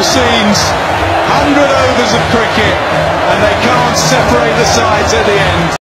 scenes, 100 overs of cricket, and they can't separate the sides at the end.